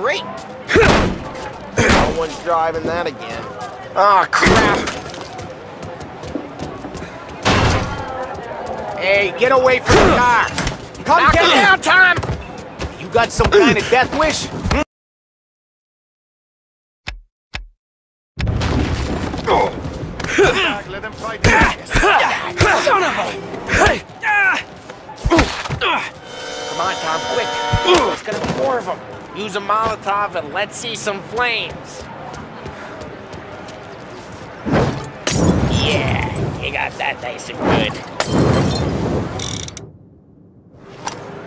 great. no one's driving that again. Oh, crap. Hey, get away from the car. Come Knock get down, Tom. You got some kind of death wish? Let them fight. Son of a... Come on, Tom, quick. There's gonna be more of them. Use a Molotov and let's see some flames. Yeah, you got that nice and good.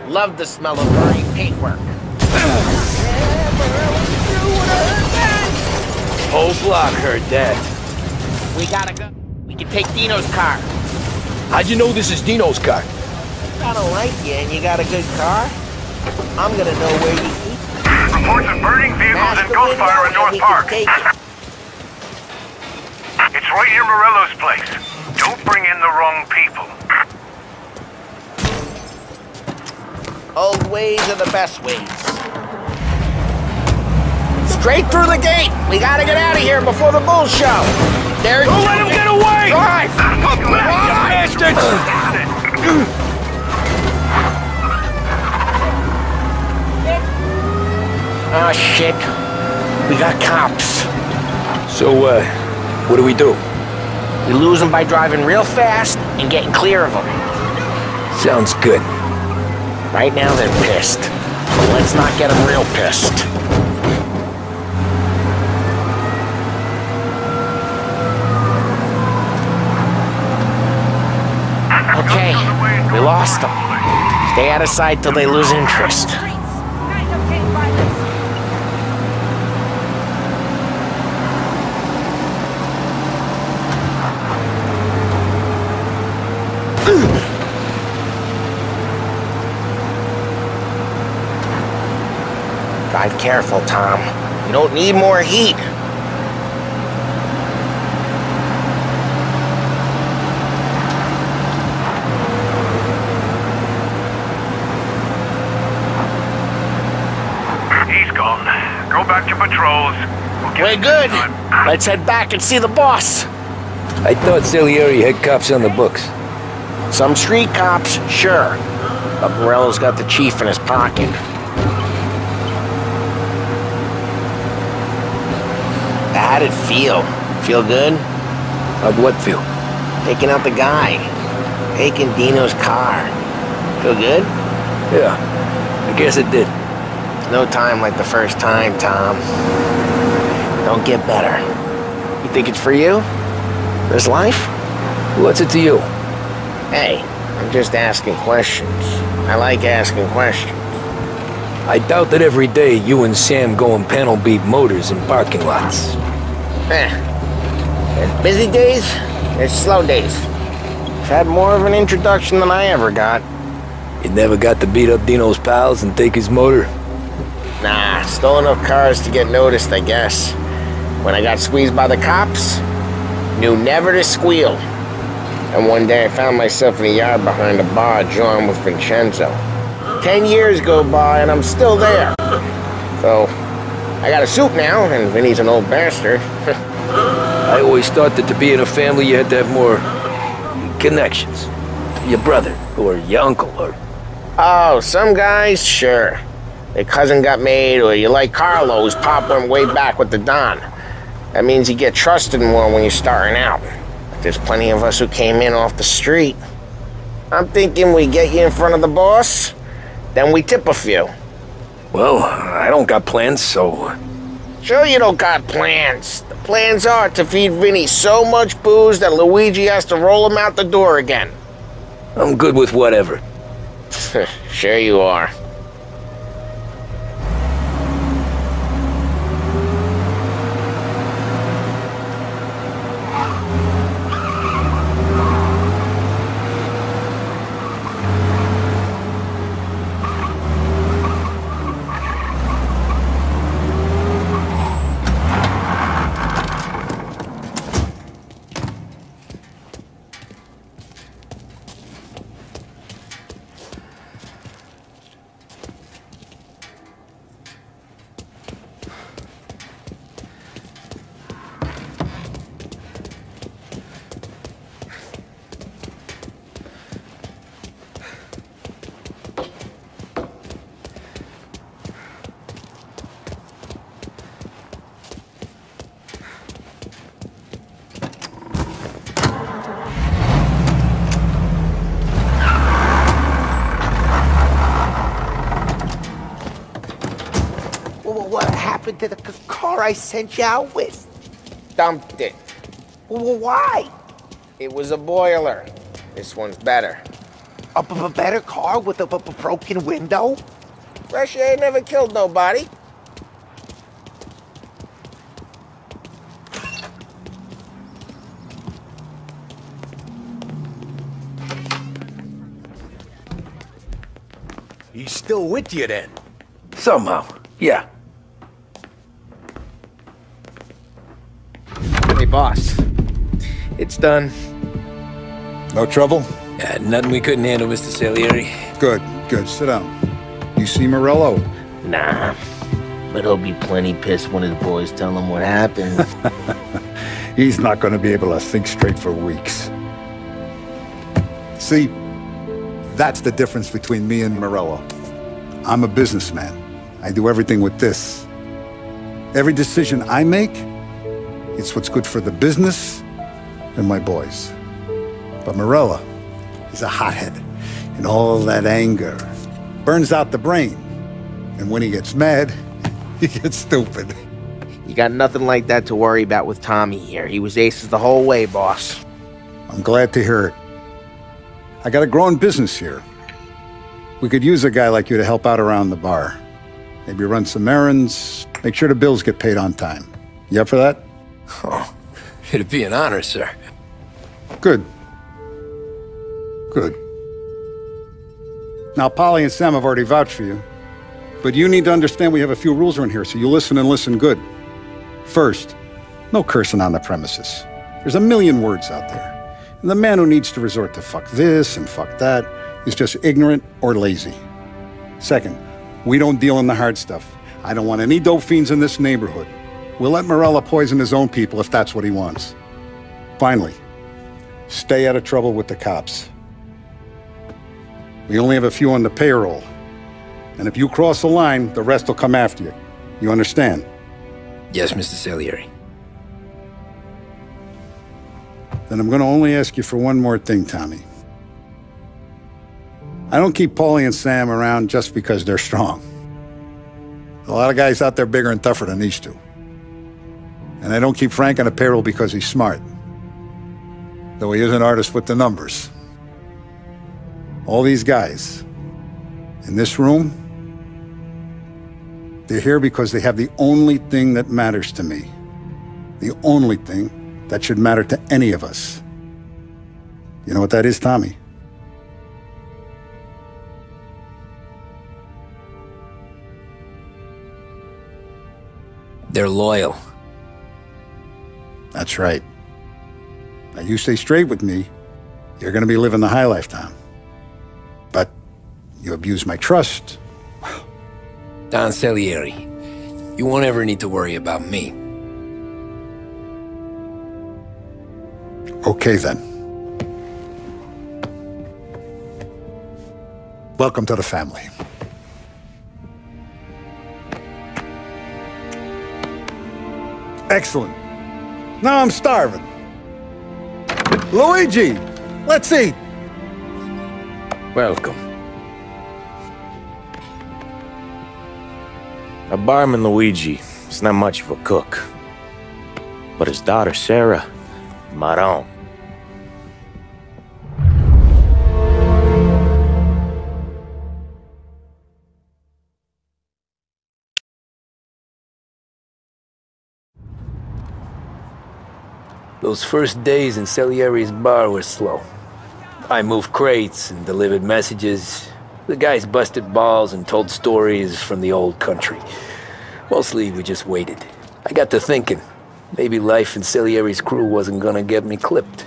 Love the smell of burning paintwork. Whole block heard that. We gotta go. We can take Dino's car. How'd you know this is Dino's car? I don't like you and you got a good car. I'm gonna know where you Reports of burning vehicles and the gunfire in North and we can Park. it. It's right near Morello's place. Don't bring in the wrong people. Old ways are the best ways. Straight through the gate. We gotta get out of here before the bulls show. There. Don't let him get away! Drive. Come back, bastards! Oh shit. We got cops. So, uh, what do we do? We lose them by driving real fast and getting clear of them. Sounds good. Right now they're pissed. But let's not get them real pissed. Okay, we lost them. Stay out of sight till they lose interest. Drive careful, Tom. You don't need more heat. He's gone. Go back to patrols. We'll We're good. Let's head back and see the boss. I thought Salieri had cops on the books. Some street cops, sure. But Morello's got the chief in his pocket. How'd it feel? Feel good? How'd what feel? Taking out the guy. Taking Dino's car. Feel good? Yeah, I guess it did. No time like the first time, Tom. Don't get better. You think it's for you? This life? What's it to you? Hey, I'm just asking questions. I like asking questions. I doubt that every day you and Sam go and panel beat motors in parking lots. Eh. There's busy days, there's slow days. I've had more of an introduction than I ever got. You never got to beat up Dino's pals and take his motor? Nah, stole enough cars to get noticed, I guess. When I got squeezed by the cops, knew never to squeal. And one day I found myself in a yard behind a bar drawn with Vincenzo. Ten years go by and I'm still there. So, I got a suit now, and Vinny's an old bastard. I always thought that to be in a family you had to have more connections. Your brother, or your uncle, or... Oh, some guys, sure. Their cousin got made, or you like Carlos, Pop went way back with the Don. That means you get trusted more when you're starting out. But there's plenty of us who came in off the street. I'm thinking we get you in front of the boss, then we tip a few. Well, I don't got plans, so... Sure you don't got plans. The plans are to feed Vinny so much booze that Luigi has to roll him out the door again. I'm good with whatever. sure you are. To the car I sent you out with? Dumped it. Well, why? It was a boiler. This one's better. A, b- b- better car with a b- b- broken window? Fresh air never killed nobody. He's still with you then? Somehow, yeah. Boss. It's done. No trouble? Yeah, nothing we couldn't handle, Mr. Salieri. Good, good. Sit down. You see Morello? Nah. But he'll be plenty pissed when his boys tell him what happened. He's not going to be able to think straight for weeks. See, that's the difference between me and Morello. I'm a businessman. I do everything with this. Every decision I make, it's what's good for the business and my boys. But Morello, is a hothead. And all that anger burns out the brain. And when he gets mad, he gets stupid. you got nothing like that to worry about with Tommy here. He was aces the whole way, boss. I'm glad to hear it. I got a growing business here. We could use a guy like you to help out around the bar. Maybe run some errands, make sure the bills get paid on time. You up for that? Oh, it'd be an honor, sir. Good. Good. Now, Paulie and Sam have already vouched for you. But you need to understand we have a few rules around here, so you listen and listen good. First, no cursing on the premises. There's a million words out there. And the man who needs to resort to fuck this and fuck that is just ignorant or lazy. Second, we don't deal in the hard stuff. I don't want any dope fiends in this neighborhood. We'll let Morello poison his own people if that's what he wants. Finally, stay out of trouble with the cops. We only have a few on the payroll. And if you cross the line, the rest will come after you. You understand? Yes, Mr. Salieri. Then I'm going to only ask you for one more thing, Tommy. I don't keep Paulie and Sam around just because they're strong. A lot of guys out there bigger and tougher than these two. And I don't keep Frank on the payroll because he's smart. Though he is an artist with the numbers. All these guys in this room, they're here because they have the only thing that matters to me. The only thing that should matter to any of us. You know what that is, Tommy? They're loyal. That's right. Now, you stay straight with me, you're going to be living the high life, Tom. But you abuse my trust. Don Salieri, you won't ever need to worry about me. Okay, then. Welcome to the family. Excellent. Now I'm starving. Luigi, let's eat. Welcome. A barman Luigi is not much of a cook. But his daughter Sarah, Maron. Those first days in Salieri's bar were slow. I moved crates and delivered messages. The guys busted balls and told stories from the old country. Mostly, we just waited. I got to thinking, maybe life in Salieri's crew wasn't gonna get me clipped.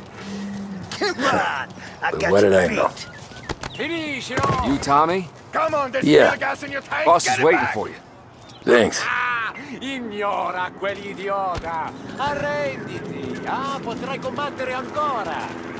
Come on! I But got what you did I beat. know? You Tommy? Come on, there's Yeah. still gas in your tank. Boss Get is waiting back. for you. Thanks. Ignora quell'idiota! Arrenditi! Ah, potrai combattere ancora!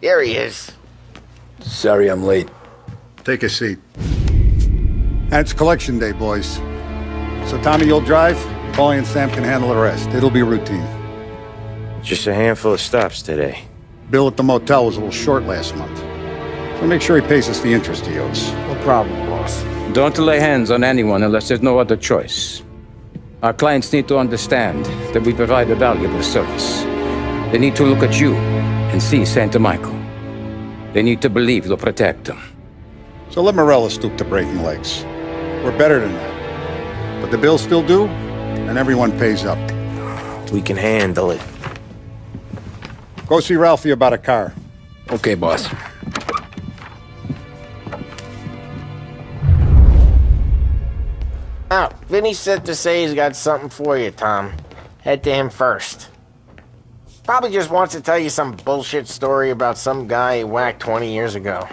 There he is. Sorry I'm late. Take a seat. And it's collection day, boys. So, Tommy, you'll drive? Paulie and Sam can handle the rest. It'll be routine. Just a handful of stops today. Bill at the motel was a little short last month. So make sure he pays us the interest he owes. No problem, boss. Don't lay hands on anyone unless there's no other choice. Our clients need to understand that we provide a valuable service. They need to look at you and see Santa Michael. They need to believe you'll protect them. So let Morello stoop to breaking legs. We're better than that. But the bills still due, and everyone pays up. We can handle it. Go see Ralphie about a car. Okay, boss. Oh, Vinny said to say he's got something for you, Tom. Head to him first. Probably just wants to tell you some bullshit story about some guy he whacked 20 years ago.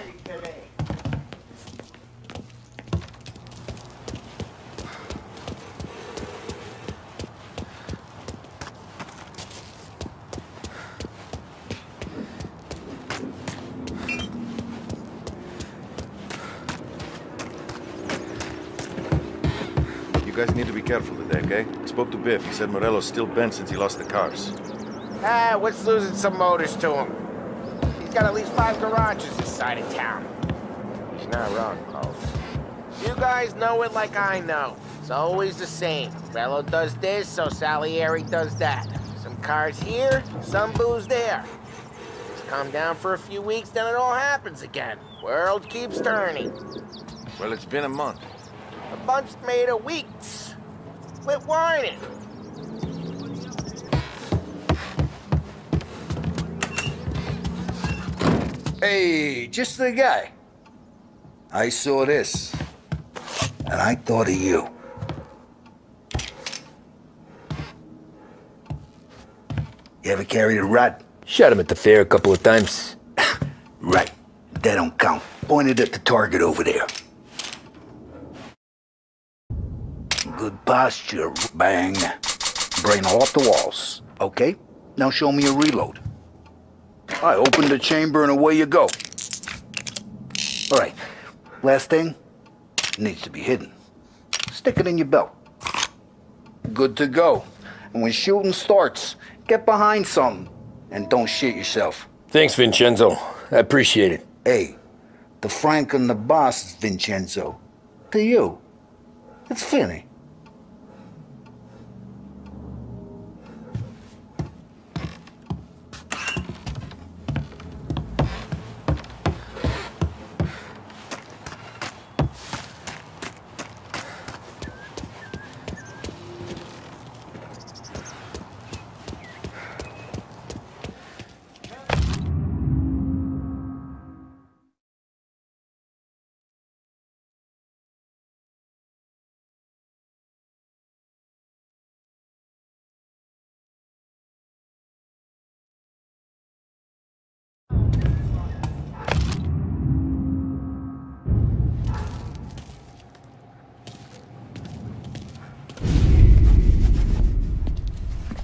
You guys need to be careful today, okay? Spoke to Biff. He said Morello's still bent since he lost the cars. Ah, what's losing some motors to him? He's got at least five garages this side of town. He's not wrong, Paul. You guys know it like I know. It's always the same. Morello does this, so Salieri does that. Some cars here, some booze there. Just calm down for a few weeks, then it all happens again. World keeps turning. Well, it's been a month. A bunch made of weeks. Quit whining. Hey, just the guy. I saw this, and I thought of you. You ever carried a rod? Shot him at the fair a couple of times. Right. That don't count. Pointed at the target over there. Good posture. Bang. Brain all off the walls. Okay, now show me a reload. I open the chamber and away you go. All right, last thing needs to be hidden. Stick it in your belt. Good to go. And when shooting starts, get behind something and don't shit yourself. Thanks, Vincenzo. I appreciate it. Hey, the Frank and the boss is Vincenzo. To you, it's Finny.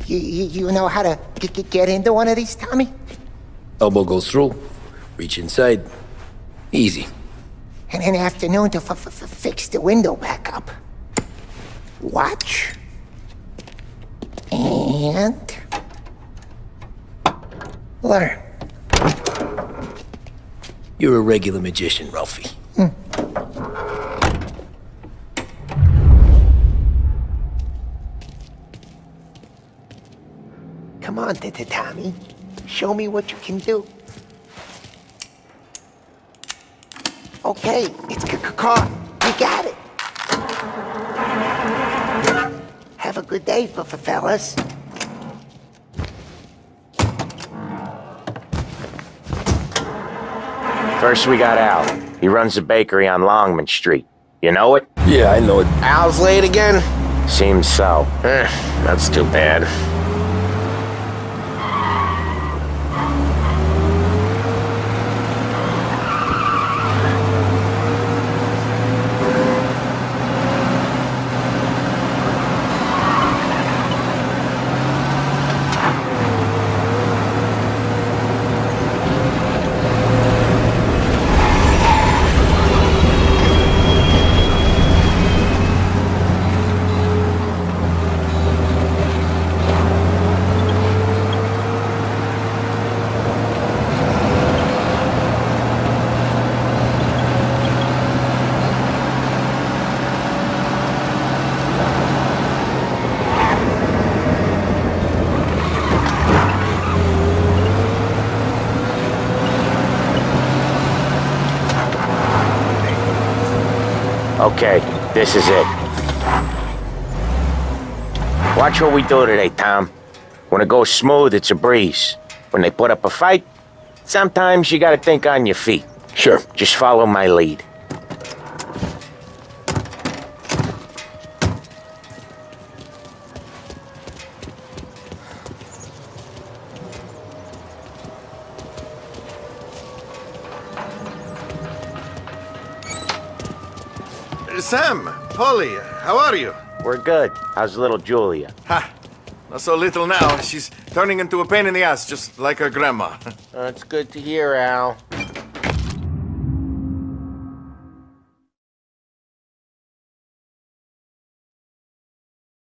You, you, you know how to get into one of these, Tommy? Elbow goes through. Reach inside. Easy. And an afternoon to fix the window back up. Watch. And. Learn. You're a regular magician, Ralphie. Come on, T- T- Tommy. Show me what you can do. Okay, it's c- c- caught. You got it. Have a good day, f- f- fellas. First we got Al. He runs a bakery on Longman Street. You know it? Yeah, I know it. Al's late again? Seems so. Eh, that's too bad. Okay, this is it. Watch what we do today, Tom. When it goes smooth, it's a breeze. When they put up a fight, sometimes you gotta think on your feet. Sure. Just follow my lead. Sam, Paulie, how are you? We're good. How's little Julia? Ha! Not so little now. She's turning into a pain in the ass, just like her grandma. That's good to hear, Al.